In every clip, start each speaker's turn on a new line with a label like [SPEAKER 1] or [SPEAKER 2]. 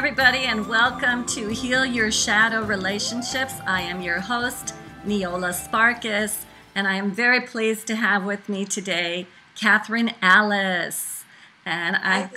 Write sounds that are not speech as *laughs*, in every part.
[SPEAKER 1] Everybody, and welcome to Heal Your Shadow Relationships. I am your host, Nijole Sparkis, and I am very pleased to have with me today Kathryn Alice. And I,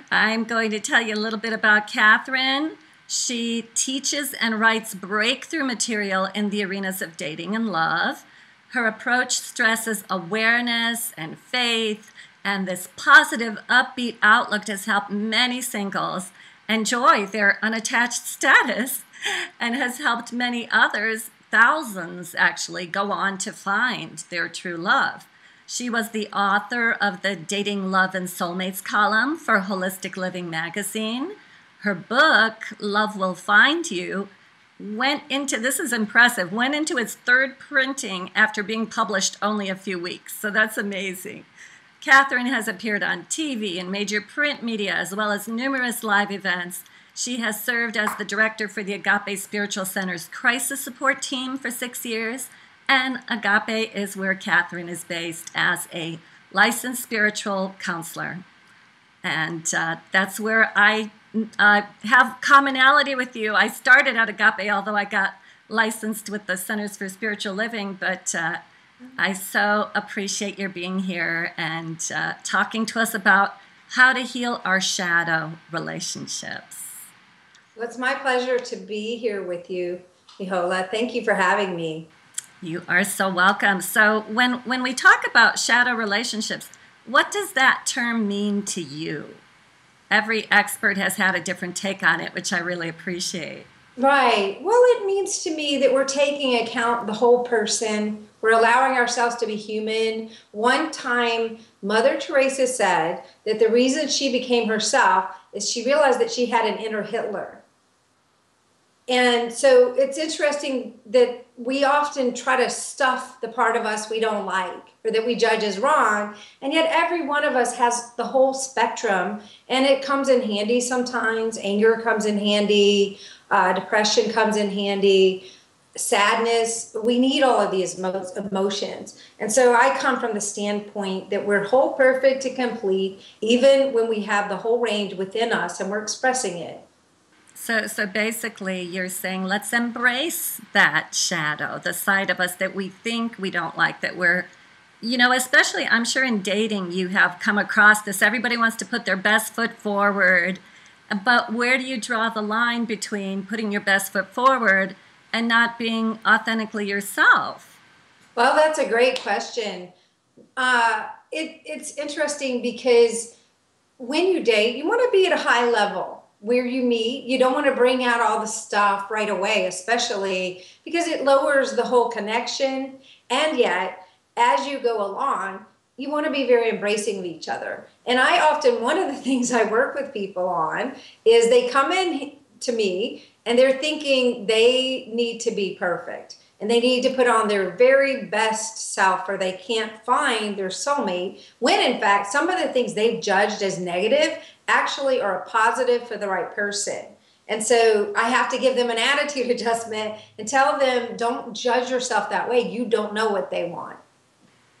[SPEAKER 1] *laughs* I'm going to tell you a little bit about Kathryn. She teaches and writes breakthrough material in the arenas of dating and love. Her approach stresses awareness and faith, and this positive, upbeat outlook has helped many singles enjoy their unattached status *laughs* and has helped many others, thousands actually, go on to find their true love. She was the author of the Dating, Love, and Soulmates column for Holistic Living magazine. Her book, Love Will Find You, went into this is impressive, went into its third printing after being published only a few weeks. So that's amazing. Kathryn has appeared on TV and major print media as well as numerous live events. She has served as the director for the Agape Spiritual Center's crisis support team for six years and Agape is where Kathryn is based as a licensed spiritual counselor. And uh, that's where I uh, have commonality with you. I started at Agape, although I got licensed with the Centers for Spiritual Living, but uh, I so appreciate your being here and uh, talking to us about how to heal our shadow relationships.
[SPEAKER 2] Well, it's my pleasure to be here with you, Nijole. Thank you for having me.
[SPEAKER 1] You are so welcome. So when when we talk about shadow relationships, what does that term mean to you? Every expert has had a different take on it, which I really appreciate.
[SPEAKER 2] Right. Well, it means to me that we're taking account the whole person. We're allowing ourselves to be human. One time, Mother Teresa said that the reason she became herself is she realized that she had an inner Hitler. And so it's interesting that we often try to stuff the part of us we don't like or that we judge as wrong. And yet, every one of us has the whole spectrum, and it comes in handy sometimes. Anger comes in handy, uh, depression comes in handy, sadness. We need all of these emotions. And so, I come from the standpoint that we're whole, perfect, and complete, even when we have the whole range within us and we're expressing it.
[SPEAKER 1] So, so basically, you're saying let's embrace that shadow, the side of us that we think we don't like, that we're, you know, especially I'm sure in dating you have come across this. Everybody wants to put their best foot forward, but where do you draw the line between putting your best foot forward and not being authentically yourself?
[SPEAKER 2] Well, that's a great question. Uh, it, it's interesting because when you date, you want to be at a high level where you meet. You don't want to bring out all the stuff right away, especially because it lowers the whole connection. And yet, as you go along, you want to be very embracing of each other. And I often, one of the *laughs* things I work with people on is they come in to me and they're thinking they need to be perfect. And they need to put on their very best self or they can't find their soulmate when in fact some of the things they've judged as negative actually are a positive for the right person. And so i have to give them an attitude *laughs* adjustment and tell them don't judge yourself that way. You don't know what they want.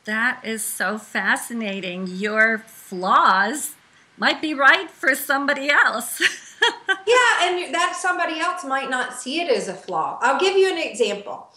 [SPEAKER 1] That is so fascinating. Your flaws might be right for somebody else *laughs* *laughs*
[SPEAKER 2] yeah and that somebody else might not see it as a flaw i'll give you an example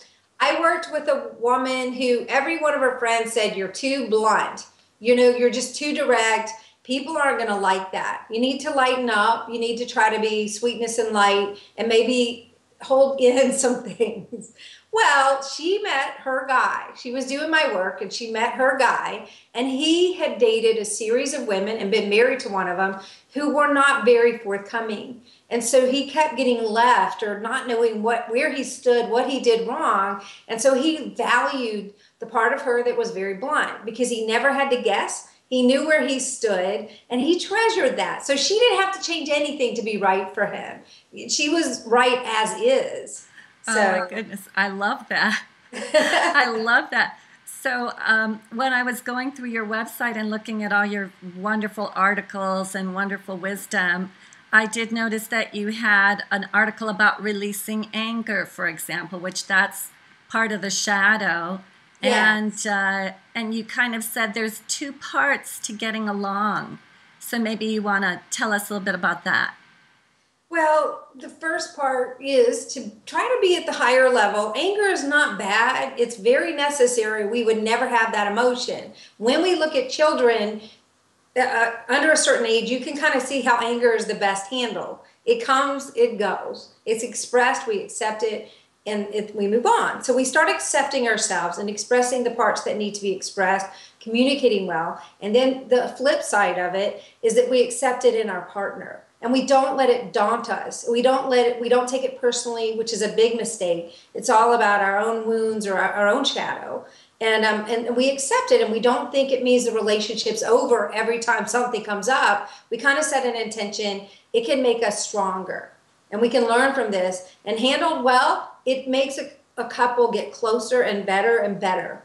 [SPEAKER 2] I worked with a woman who every one of her friends said, You're too blunt. You know, you're just too direct. People aren't going to like that. You need to lighten up. You need to try to be sweetness and light and maybe hold in *laughs* some things. Well, she met her guy. She was doing my work and she met her guy, and he had dated a series of women and been married to one of them who were not very forthcoming. And so he kept getting left or not knowing what where he stood, what he did wrong. And so he valued the part of her that was very blunt because he never had to guess. He knew where he stood and he treasured that. So she didn't have to change anything to be right for him. She was right as is.
[SPEAKER 1] So, oh my goodness, I love that. *laughs* I love that. So, um, when I was going through your website and looking at all your wonderful articles and wonderful wisdom, I did notice that you had an article about releasing anger, for example, which that's part of the shadow. Yes. And uh, and you kind of said there's two parts to getting along. So maybe you want to tell us a little bit about that.
[SPEAKER 2] Well, the first part is to try to be at the higher level. Anger is not bad, it's very necessary. We would never have that emotion. When we look at children uh, under a certain age, you can kind of see how anger is the best handle. It comes, it goes. It's expressed, we accept it, and it, we move on. So we start accepting ourselves and expressing the parts that need to be expressed, communicating well. And then the flip side of it is that we accept it in our partner. And we don't let it daunt us. We don't let it we don't take it personally which is a big mistake. It's all about our own wounds or our, our own shadow. And um, and we accept it and we don't think it means the relationship's over every time something comes up. We kind of set an intention it can make us stronger. And we can learn from this and handled well it makes a, a couple get closer and better and better.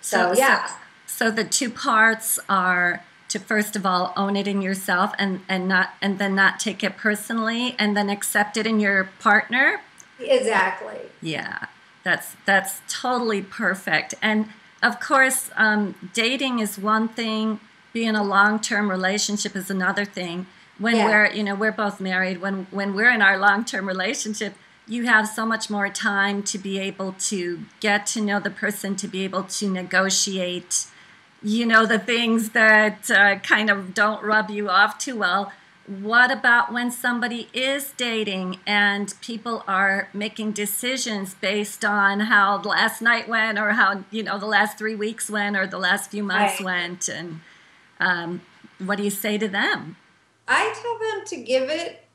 [SPEAKER 2] So, so yeah.
[SPEAKER 1] so, so the two parts are to first of all own it in yourself and and not and then not take it personally and then accept it in your partner?
[SPEAKER 2] Exactly.
[SPEAKER 1] Yeah. That's that's totally perfect. And of course um, dating is one thing being a long-term relationship is another thing. When yeah. we're you know we're both married when when we're in our long-term relationship you have so much more time to be able to get to know the person to be able to negotiate you know, the things that uh, kind of don't rub you off too well. What about when somebody is dating and people are making decisions based on how last night went or how, you know, the last three weeks went or the last few months right. went? And um, what do you say to them?
[SPEAKER 2] I tell them to give it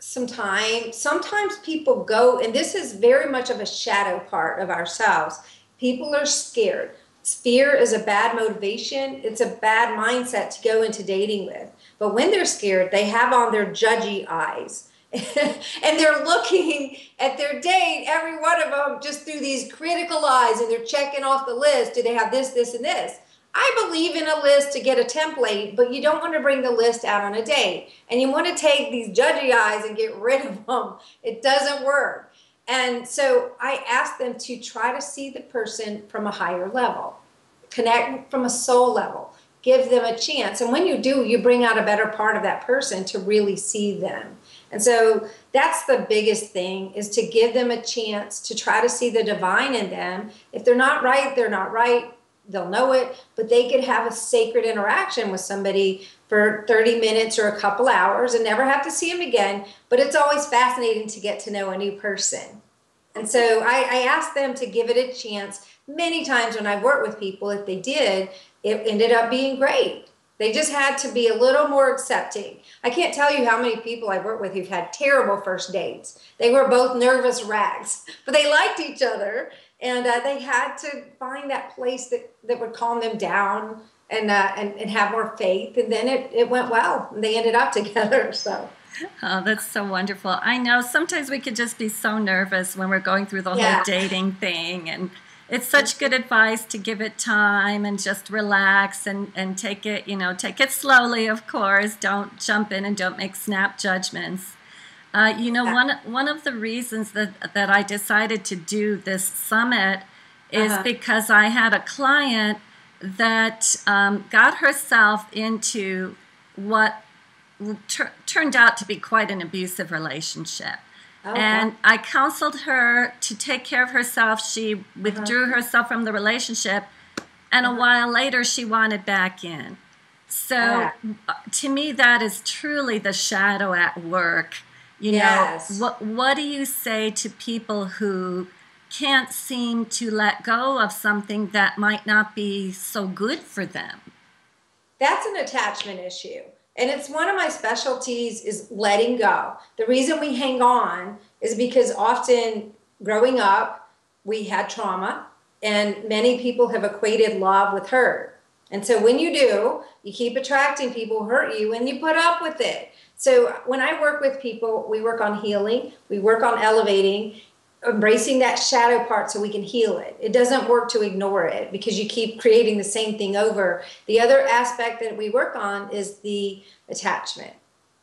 [SPEAKER 2] some time. Sometimes people go, and this is very much of a shadow part of ourselves. People are scared fear is a bad motivation. It's a bad mindset to go into dating with. But when they're scared, they have on their judgy eyes. *laughs* and they're looking at their date, every one of them, just through these critical eyes, and they're checking off the list. Do they have this, this, and this? I believe in a list to get a template, but you don't want to bring the list out on a date. And you want to take these judgy eyes and get rid of them. It doesn't work. And so I ask them to try to see the person from a higher level, connect from a soul level, give them a chance. And when you do, you bring out a better part of that person to really see them. And so that's the biggest thing is to give them a chance to try to see the divine in them. If they're not right, they're not right. They'll know it, but they could have a sacred interaction with somebody for 30 minutes or a couple hours and never have to see them again. But it's always fascinating to get to know a new person. And so I, I asked them to give it a chance. Many times when I've worked with people, if they did, it ended up being great. They just had to be a little more accepting. I can't tell you how many people I've worked with who've had terrible first dates. They were both nervous wrecks, *laughs* but they liked each other and uh, they had to find that place that, that would calm them down and, uh, and, and have more faith. And then it, it went well. And they ended up *laughs* together. So.
[SPEAKER 1] Oh, that's so wonderful. I know sometimes we could just be so nervous when we're going through the yeah. whole dating thing. And it's such good advice to give it time and just relax and, and take it, you know, take it slowly, of course. Don't jump in and don't make snap judgments. Uh, you know, one one of the reasons that that I decided to do this summit is uh-huh. because I had a client that um, got herself into what ter- turned out to be quite an abusive relationship. Oh, and I counseled her to take care of herself. She withdrew uh-huh. herself from the relationship, and uh-huh. a while later, she wanted back in. So, uh-huh. to me, that is truly the shadow at work. You yes. know, what what do you say to people who can't seem to let go of something that might not be so good for them?
[SPEAKER 2] That's an attachment issue. And it's one of my specialties is letting go. The reason we hang on is because often growing up, we had trauma, and many people have equated love with hurt. And so when you do, you keep attracting people who hurt you and you put up with it. So when I work with people, we work on healing, we work on elevating, embracing that shadow part so we can heal it. It doesn't work to ignore it because you keep creating the same thing over. The other aspect that we work on is the attachment.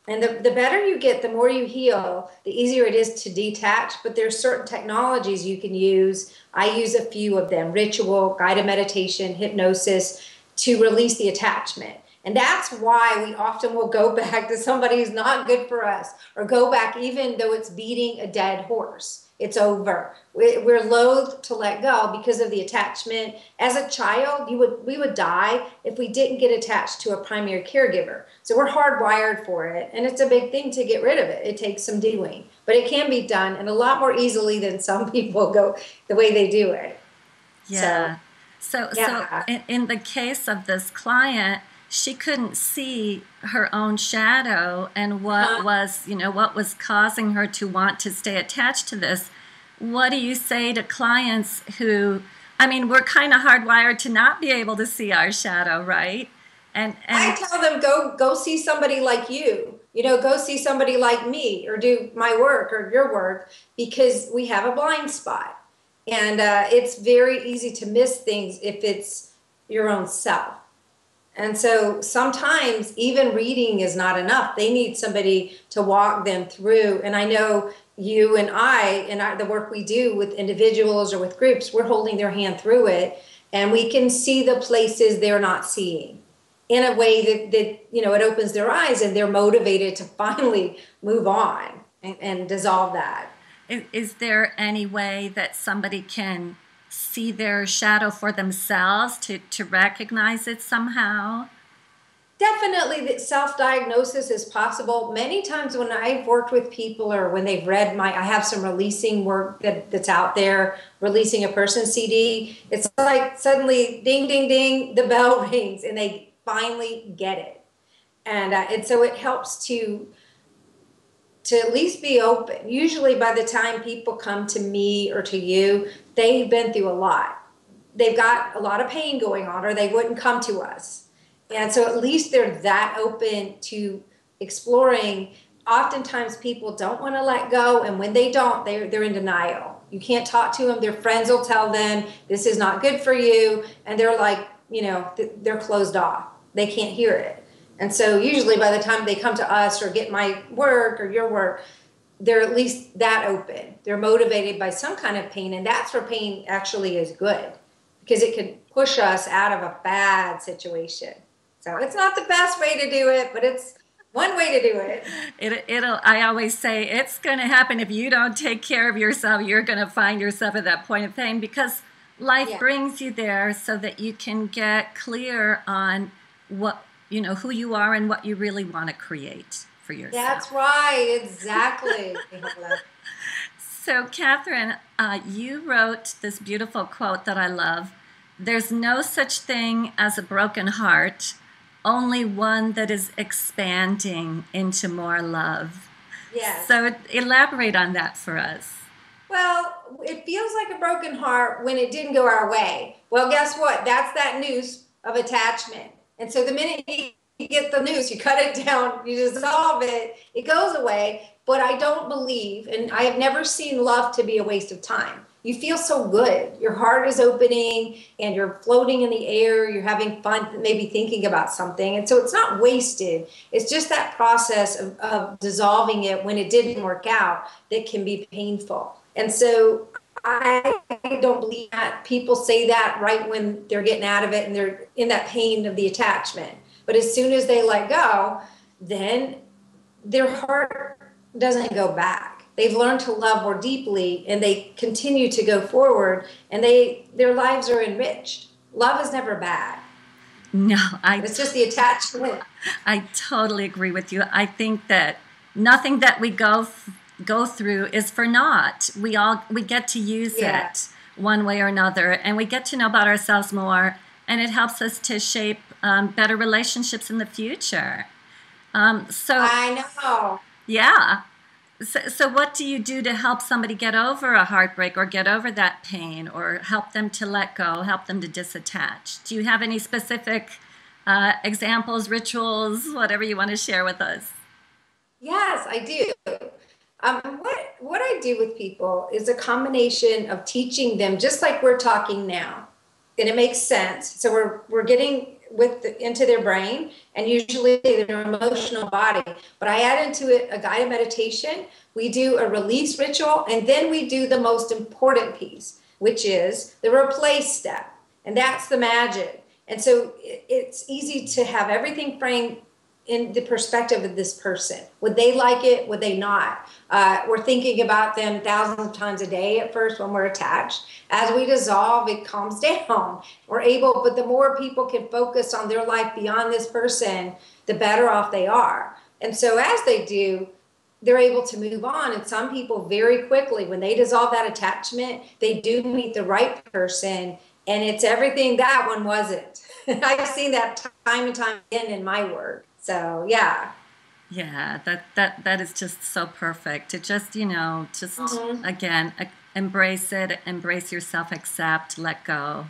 [SPEAKER 2] And the, the better you get, the more you heal, the easier it is to detach. But there's certain technologies you can use. I use a few of them ritual, guided meditation, hypnosis to release the attachment. And that's why we often will go *laughs* back to somebody who's not good for us or go back even though it's beating a dead horse it's over. We're loath to let go because of the attachment. As a child, you would we would die if we didn't get attached to a primary caregiver. So we're hardwired for it, and it's a big thing to get rid of it. It takes some doing, but it can be done, and a lot more easily than *laughs* some people go the way they do it.
[SPEAKER 1] Yeah. So, so, yeah. so in, in the case of this client, she couldn't see her own shadow and what uh-huh. was, you know, what was causing her to want to stay attached to this. What do you say to clients who, I mean, we're kind of hardwired to not be able to see our shadow, right?
[SPEAKER 2] And, and I tell them go go see somebody like you. You know, go see somebody like me or do my work or your work because we have a blind spot. And uh, it's very easy to miss things if it's your own self. And so sometimes even reading is not enough. They need somebody to walk them through. And I know you and I, and the work we do with individuals or with groups, we're holding their hand through it. And we can see the places they're not seeing in a way that, that you know, it opens their eyes and they're motivated to *laughs* finally move on and, and dissolve that.
[SPEAKER 1] Is, is there any way that somebody can see their shadow for themselves to, to recognize it somehow?
[SPEAKER 2] Definitely, that self-diagnosis is possible. Many times when I've worked with people, or when they've read my, I have some releasing work that, that's out there, releasing a person CD. It's like suddenly, ding, ding, ding, the bell *laughs* rings, and they finally get it, and uh, and so it helps to to at least be open. Usually, by the time people come to me or to you, they've been through a lot. They've got a lot of pain going on, or they wouldn't come to us. And so, at least they're that open to exploring. Oftentimes, people don't want to let go, and when they don't, they're, they're in denial. You can't talk to them. Their friends will tell them this is not good for you, and they're like, you know, they're closed off. They can't hear it. And so usually by the time they come to us or get my work or your work, they're at least that open. They're motivated by some kind of pain, and that's where pain actually is good because it can push us out of a bad situation. So it's not the best way to do it, but it's one way to do it.
[SPEAKER 1] it it'll. I always say it's going to happen if you don't take care of yourself. You're going to find yourself at that point of pain because life yeah. brings you there so that you can get clear on what you know who you are and what you really want to create for yourself.
[SPEAKER 2] That's right, exactly. *laughs*
[SPEAKER 1] so, Kathryn, uh, you wrote this beautiful quote that I love. There's no such thing as a broken heart, only one that is expanding into more love.
[SPEAKER 2] Yes.
[SPEAKER 1] So, elaborate on that for us.
[SPEAKER 2] Well, it feels like a broken heart when it didn't go our way. Well, guess what? That's that noose of attachment and so the minute you get the news, you cut it down, you dissolve it, it goes away. But I don't believe, and I have never seen love to be a waste of time. You feel so good. Your heart is opening and you're floating in the air. You're having fun, maybe thinking about something. And so it's not wasted. It's just that process of, of dissolving it when it didn't work out that can be painful. And so I don't believe that people say that right when they're getting out of it and they're in that pain of the attachment. But as soon as they let go, then their heart doesn't go back. They've learned to love more deeply and they continue to go forward and they their lives are enriched. Love is never bad.
[SPEAKER 1] No, I
[SPEAKER 2] it's just the attachment.
[SPEAKER 1] I totally agree with you. I think that nothing that we go go through is for naught. We all we get to use yeah. it one way or another, and we get to know about ourselves more, and it helps us to shape um, better relationships in the future. Um, so
[SPEAKER 2] I know.
[SPEAKER 1] Yeah. So, so, what do you do to help somebody get over a heartbreak or get over that pain or help them to let go, help them to disattach? Do you have any specific uh, examples, rituals, whatever you want to share with us?
[SPEAKER 2] Yes, I do. Um, what what I do with people is a combination of teaching them, just like we're talking now, and it makes sense. So we're we're getting with the, into their brain and usually their emotional body. But I add into it a guided meditation. We do a release ritual, and then we do the most important piece, which is the replace step, and that's the magic. And so it's easy to have everything framed in the perspective of this person. Would they like it? Would they not? Uh, we're thinking about them thousands of times a day at first when we're attached. As we dissolve, it calms *laughs* down. We're able, but the more people can focus on their life beyond this person, the better off they are. And so as they do, they're able to move on. And some people very quickly, when they dissolve that attachment, they do meet the right person. And it's everything that one wasn't. *laughs* I've seen that time and time again in my work. So yeah.
[SPEAKER 1] Yeah, that that that is just so perfect. To just you know, just mm-hmm. again, embrace it, embrace yourself, accept, let go.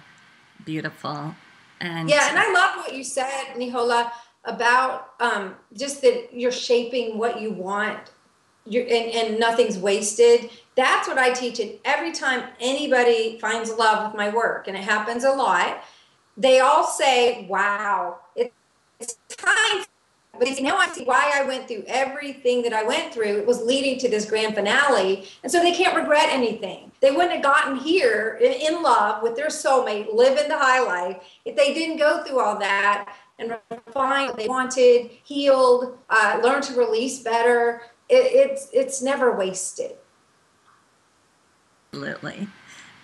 [SPEAKER 1] Beautiful.
[SPEAKER 2] And yeah, and I love what you said, Nijole, about um, just that you're shaping what you want. You're, and, and nothing's wasted. That's what I teach. And every time anybody finds love with my work, and it happens a lot, they all say, "Wow, it's time but now I see why I went through everything that I went through. It was leading to this grand finale. And so they can't regret anything. They wouldn't have gotten here in love with their soulmate, living the high life, if they didn't go through all that and refine what they wanted, healed, uh, learn to release better. It, it's, it's never wasted.
[SPEAKER 1] Absolutely.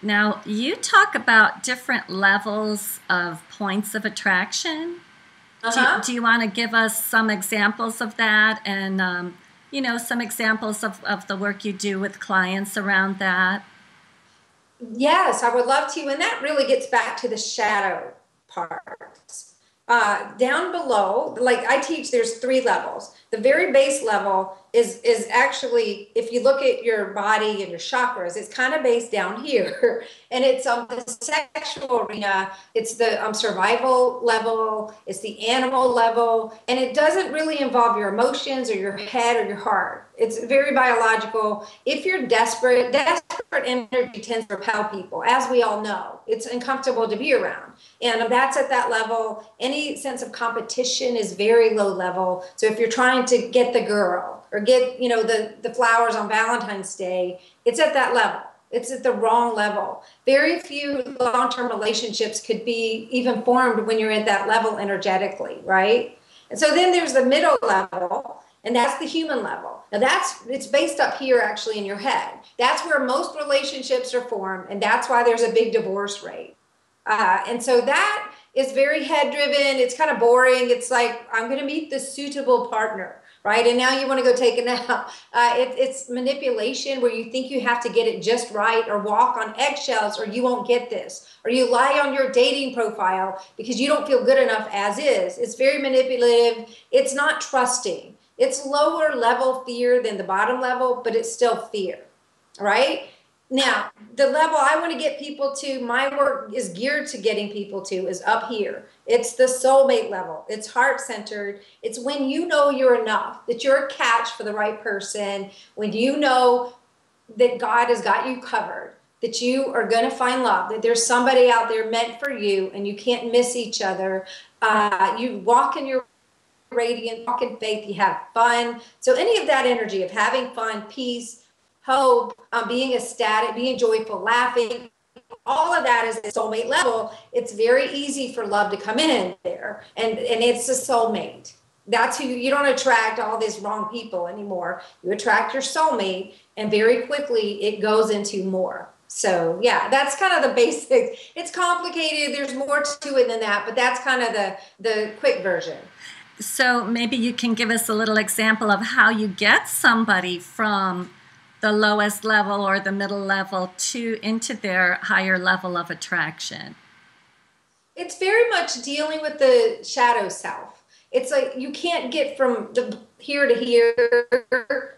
[SPEAKER 1] Now, you talk about different levels of points of attraction. Uh-huh. Do, do, you want to give us some examples of that and, um, you know, some examples of, of the work you do with clients around that?
[SPEAKER 2] Yes, I would love to. And that really gets back to the shadow part. Uh, down below, like I teach, there's three levels. The very base level is is actually if you look at your body and your chakras it's kind of based down here. *laughs* And it's on um, the sexual arena. It's the um, survival level. It's the animal level. And it doesn't really involve your emotions or your head or your heart. It's very biological. If you're desperate desperate energy tends to repel people as we all know. It's uncomfortable to be around. And that's at that level. Any sense of competition is very low level. So if you're trying to get the girl or get you know the the flowers on valentine's day it's at that level. It's at the wrong level. Very few long-term relationships could be even formed when you're at that level energetically right? And so then there's the middle level and that's the human level now that's it's based up here actually in your head that's where most relationships are formed and that's why there's a big divorce rate uh, and so that is very head driven it's kind of boring it's like i'm going to meet the suitable partner right? And now you want to go take a nap. *laughs* Uh, it, it's manipulation where you think you have to get it just right or walk on eggshells or you won't get this. Or you lie on your dating profile because you don't feel good enough as is. It's very manipulative. It's not trusting. It's lower level fear than the bottom level, but it's still fear, right? Now, the level I want to get people to, my work is geared to getting people to, is up here. It's the soulmate level. It's heart centered. It's when you know you're enough, that you're a catch for the right person, when you know that God has got you covered, that you are going to find love, that there's somebody out there meant for you and you can't miss each other. Uh, you walk in your radiant, walk in faith, you have fun. So, any of that energy of having fun, peace, hope, um, being ecstatic, being joyful, laughing, all of that is a soulmate level. It's very easy for love to come in there, and and it's a soulmate. That's who you don't attract all these wrong people anymore. You attract your soulmate, and very quickly it goes into more. So yeah, that's kind of the *laughs* basics. It's complicated. There's more to it than that, but that's kind of the the quick version.
[SPEAKER 1] So maybe you can give us a little example of how you get somebody from the lowest level or the middle level to into their higher level of attraction?
[SPEAKER 2] It's very much dealing with the shadow self. It's like you can't get from the here to here.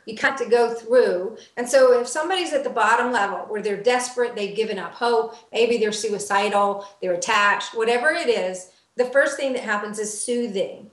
[SPEAKER 2] You have to go through. And so if somebody's at the bottom level where they're desperate, they've given up hope, maybe they're suicidal, they're attached, whatever it is, the first thing that happens is soothing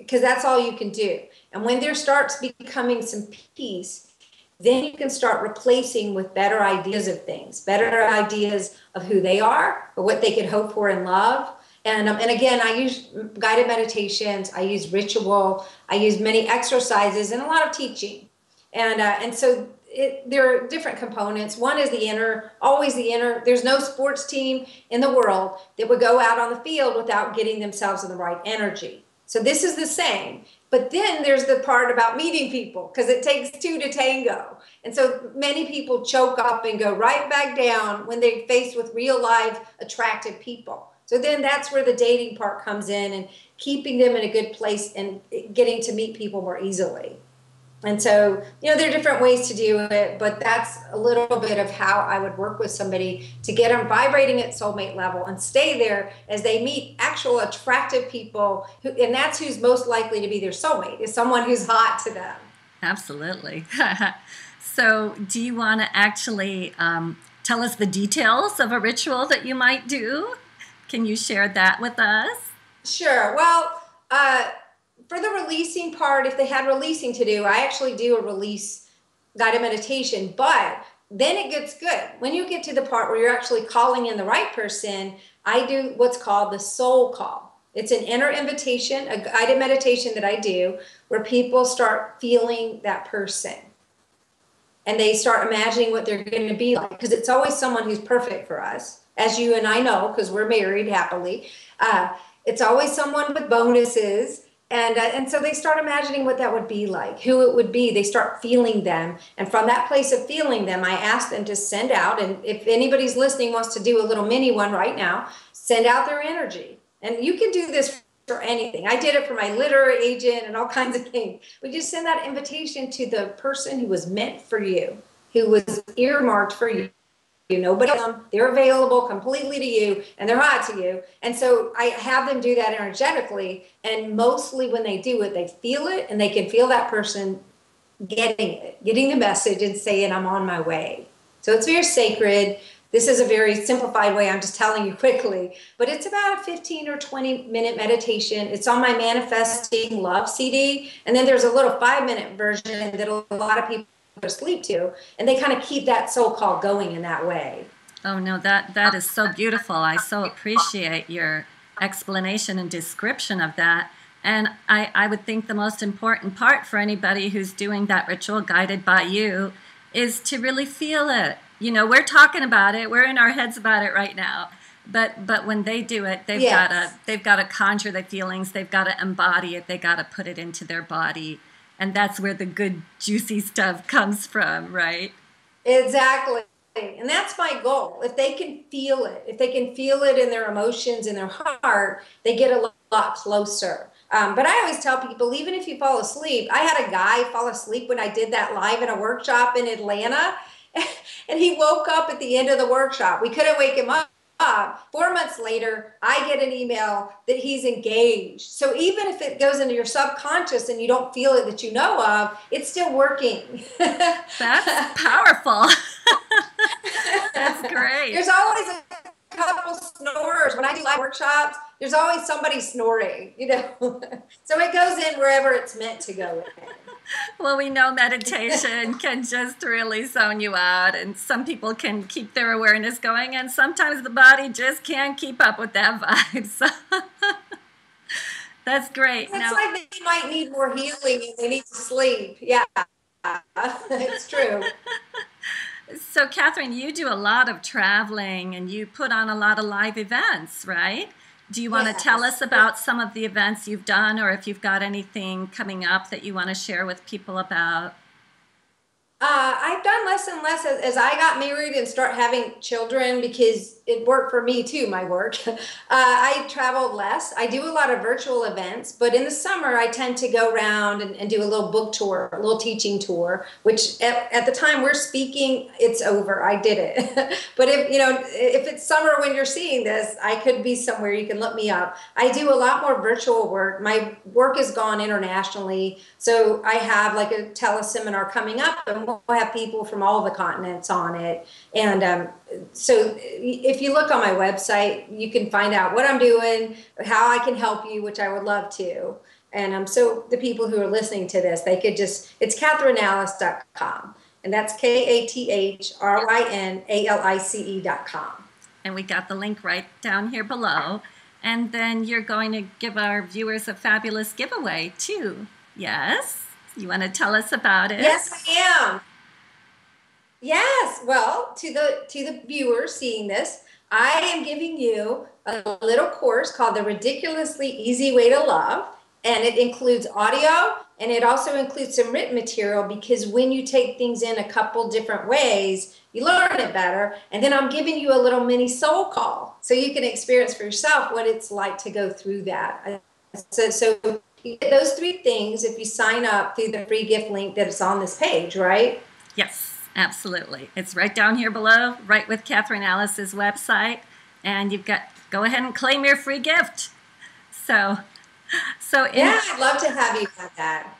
[SPEAKER 2] because that's all you can do. And when there starts becoming some peace, then you can start replacing with better ideas of things, better ideas of who they are or what they could hope for in love. And, um, and again, I use guided meditations, I use ritual, I use many exercises, and a lot of teaching. And, uh, and so it, there are different components. One is the inner, always the inner. There's no sports team in the world that would go out on the field without getting themselves in the right energy. So this is the same. But then there's the part about meeting people because it takes two to tango. And so many people choke up and go right back down when they're faced with real life attractive people. So then that's where the dating part comes in and keeping them in a good place and getting to meet people more easily. And so, you know, there are different ways to do it, but that's a little bit of how I would work with somebody to get them vibrating at soulmate level and stay there as they meet actual attractive people. Who, and that's who's most likely to be their soulmate, is someone who's hot to them.
[SPEAKER 1] Absolutely. *laughs* so, do you want to actually um, tell us the details of a ritual that you might do? Can you share that with us?
[SPEAKER 2] Sure. Well, uh, for the releasing part, if they had releasing to do, I actually do a release guided meditation, but then it gets good. When you get to the part where you're actually calling in the right person, I do what's called the soul call. It's an inner invitation, a guided meditation that I do where people start feeling that person and they start imagining what they're going to be like because it's always someone who's perfect for us, as you and I know because we're married happily. Uh, it's always someone with bonuses and uh, and so they start imagining what that would be like who it would be. They start feeling them. And from that place of feeling them i ask them to send out and if anybody's listening wants to do a little mini one right now send out their energy. And you can do this for anything. I did it for my literary agent and all kinds of things. We just send that invitation to the person who was meant for you who was earmarked for you you nobody them they're available completely to you and they're hot to you. And so i have them do that energetically and mostly when they do it they feel it and they can feel that person getting it getting the message and saying i'm on my way. So it's very sacred. This is a very simplified way i'm just telling you *laughs* quickly but it's about a 15 or 20 minute meditation. It's on my manifesting love cd and then there's a little five minute version that a lot of people sleep to and they kind of keep that soul call going in that way.
[SPEAKER 1] Oh no that that is so beautiful. I so appreciate your explanation and description of that. And I, I would think the most important part for anybody who's doing that ritual guided by you is to really feel it. You know we're talking about it. We're in our heads about it right now. But but when they do it they've yes. got to they've got to conjure the feelings. They've got to embody it. They got to put it into their body and that's where the good juicy stuff comes from right?
[SPEAKER 2] Exactly. And that's my goal. If they can feel it if they can feel it in their emotions in their heart they get a lot closer. Um, but i always tell people even if you fall asleep i had a guy fall asleep when i did that live in a workshop in atlanta *laughs* and he woke up at the end of the workshop. We couldn't wake him up Four months later, I get an email that he's engaged. So even if it goes into your subconscious and you don't feel it that you know of, it's still working. *laughs*
[SPEAKER 1] That's powerful. *laughs* That's great.
[SPEAKER 2] There's always a couple snorers. When I do live workshops, there's always somebody snoring, you know. *laughs* so it goes in wherever it's meant to go in
[SPEAKER 1] well, we know meditation can just really zone you out, and some people can keep their awareness going, and sometimes the body just can't keep up with that vibe. So *laughs* that's great.
[SPEAKER 2] It's now, like they might need more healing and they need to sleep. Yeah, *laughs* it's true.
[SPEAKER 1] So, Kathryn, you do a lot of traveling and you put on a lot of live events, right? Do you want yes. to tell us about some of the events you've done or if you've got anything coming up that you want to share with people about?
[SPEAKER 2] Uh, I've done less and less as, as, I got married and start having children because it worked for me too, my work. *laughs* Uh, I traveled less. I do a lot of virtual events, but in the summer I tend to go around and, and do a little book tour, a little teaching tour, which at, at the time we're speaking, it's over. I did it. *laughs* but if, you know, if it's summer when you're seeing this, I could be somewhere. You can look me up. I do a lot more virtual work. My work has gone internationally. So I have like a teleseminar coming up and we'll have people from all the continents on it. And um, so if you look on my website, you can find out what I'm doing, how I can help you, which I would love to. And um, so the people who are listening to this, they could just, it's kathrynalice.com. And that's K A T H R Y N A L I C E.com.
[SPEAKER 1] And we got the link right down here below. And then you're going to give our viewers a fabulous giveaway too. Yes? You want to tell us about it?
[SPEAKER 2] Yes, I am. Yes. Well, to the to the viewers seeing this, I am giving you a little course called the Ridiculously Easy Way to Love, and it includes audio and it also includes some written material because when you take things in a couple different ways, you learn it better. And then I'm giving you a little mini soul call so you can experience for yourself what it's like to go through that. So, so those three things if you sign up through the free gift link that is on this page, right?
[SPEAKER 1] Yes, absolutely. It's right down here below, right with Kathryn Alice's website. And you've got, go ahead and claim your free gift. So, so
[SPEAKER 2] in, yeah, I'd love to have you at that.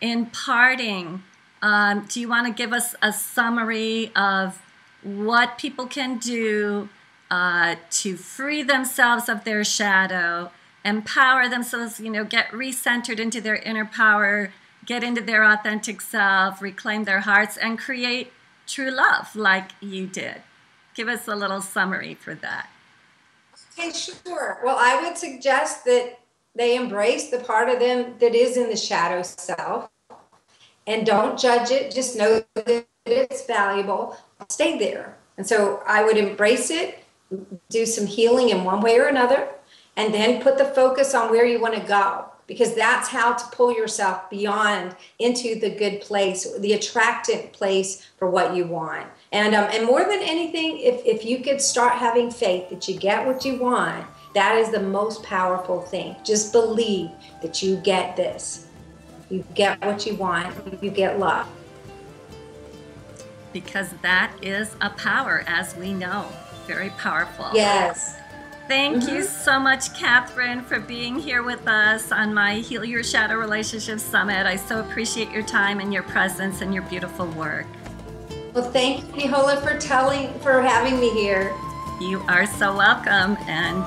[SPEAKER 1] In parting, um, do you want to give us a summary of what people can do uh, to free themselves of their shadow, empower themselves, you know, get recentered into their inner power, get into their authentic self, reclaim their hearts, and create true love like you did? Give us a little summary for that.
[SPEAKER 2] Okay, sure. Well, I would suggest that they embrace the part of them that is in the shadow self and don't judge it. Just know that it's valuable. Stay there. And so I would embrace it, do some healing in one way or another, and then put the focus on where you want to go because that's how to pull yourself beyond into the good place, the attractive place for what you want. And um, and more than anything, if if you could start having faith that you get what you want, that is the most powerful thing. Just believe that you get this. You get what you want, you get love.
[SPEAKER 1] Because that is a power, as we know. Very powerful.
[SPEAKER 2] Yes.
[SPEAKER 1] Thank mm-hmm. you so much, Kathryn, for being here with us on my Heal Your Shadow Relationships Summit. I so appreciate your time and your presence and your beautiful work.
[SPEAKER 2] Well, thank you, Nijole, for telling, for having me here.
[SPEAKER 1] You are so welcome, and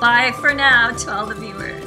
[SPEAKER 1] bye for now to all the viewers.